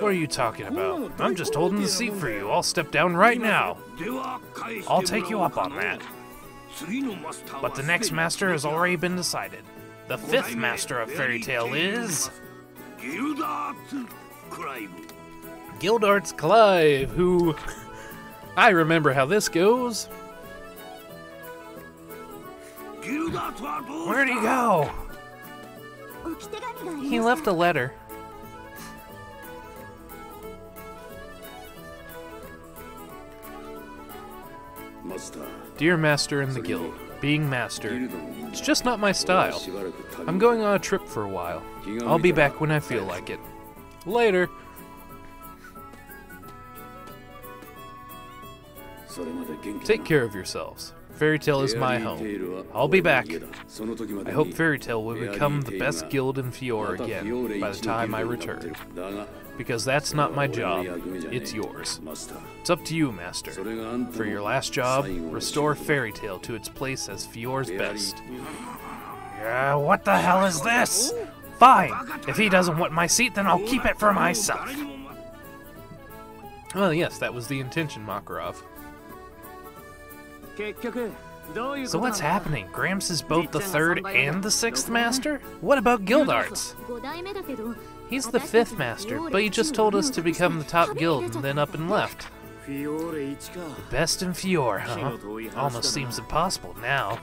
What are you talking about? I'm just holding the seat for you. I'll step down right now. I'll take you up on that. But the next master has already been decided. The fifth master of Fairy Tail is... Gildarts Clive, who... I remember how this goes. Where'd he go? He left a letter. Dear Master in the Guild, being Master, it's just not my style. I'm going on a trip for a while. I'll be back when I feel like it. Later. Take care of yourselves. Fairy Tail is my home. I'll be back. I hope Fairy Tail will become the best guild in Fiore again by the time I return because that's not my job, it's yours. It's up to you, Master. For your last job, restore Fairy Tail to its place as Fiore's best. Yeah, what the hell is this? Fine! If he doesn't want my seat, then I'll keep it for myself! Well, yes, that was the intention, Makarov. So what's happening? Gramps is both the third and the sixth master? What about Gildarts? He's the fifth master, but he just told us to become the top guild and then up and left. The best in Fiore, huh? Almost seems impossible now.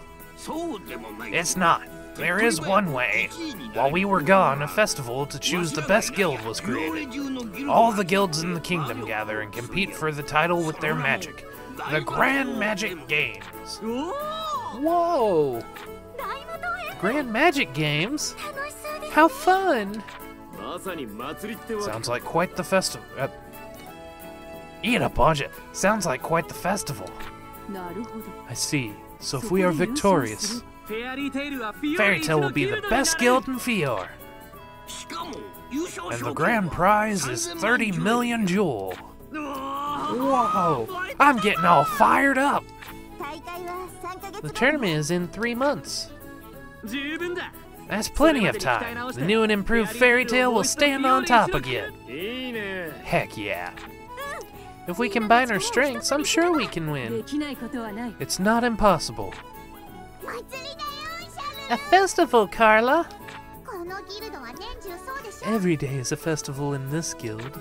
It's not. There is one way. While we were gone, a festival to choose the best guild was created. All the guilds in the kingdom gather and compete for the title with their magic. The Grand Magic Games. Whoa! Grand Magic Games? How fun! Uh, sounds like quite the festival. Uh, eat a budget. Sounds like quite the festival. I see. So if we are victorious, Fairy Tail will be the best guild in Fiore. And the grand prize is 30 million jewel. Whoa! I'm getting all fired up! The tournament is in three months. That's plenty of time. The new and improved Fairy Tail will stand on top again. Heck yeah. If we combine our strengths, I'm sure we can win. It's not impossible. A festival, Carla! Every day is a festival in this guild.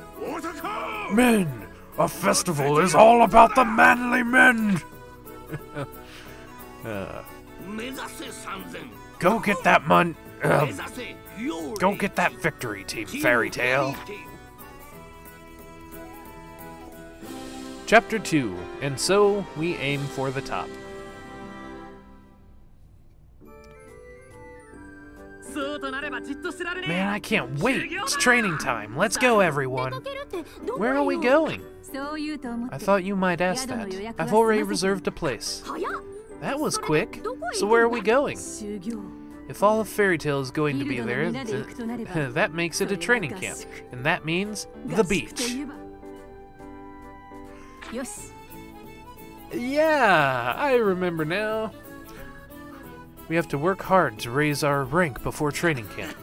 Men! A festival is all about the manly men! uh. Go get that mun. Um, go get that victory, Team Fairy Tail. Chapter 2 And So We Aim for the Top. Man, I can't wait! It's training time! Let's go, everyone! Where are we going? I thought you might ask that. I've already reserved a place. That was quick. So where are we going? If all of Fairy Tail is going to be there, th that makes it a training camp. And that means the beach. Yeah, I remember now. We have to work hard to raise our rank before training camp.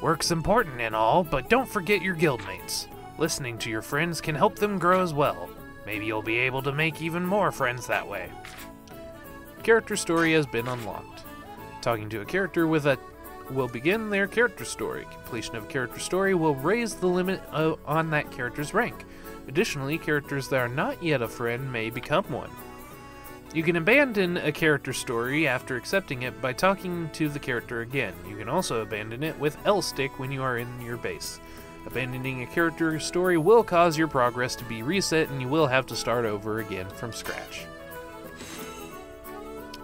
Work's important and all, but don't forget your guildmates. Listening to your friends can help them grow as well. Maybe you'll be able to make even more friends that way. Character story has been unlocked. Talking to a character with a will begin their character story. Completion of a character story will raise the limit uh, on that character's rank. Additionally, characters that are not yet a friend may become one. You can abandon a character story after accepting it by talking to the character again. You can also abandon it with L stick when you are in your base. Abandoning a character story will cause your progress to be reset and you will have to start over again from scratch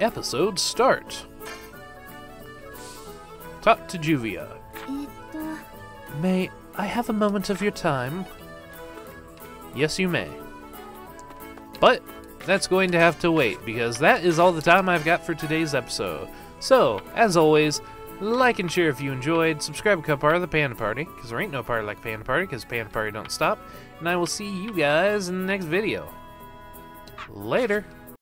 episode start. Top to Juvia. May I have a moment of your time? Yes, you may. But that's going to have to wait, because that is all the time I've got for today's episode. So, as always, like and share if you enjoyed, subscribe to part of the Panda Party, because there ain't no party like Panda Party, because Panda Party don't stop, and I will see you guys in the next video. Later!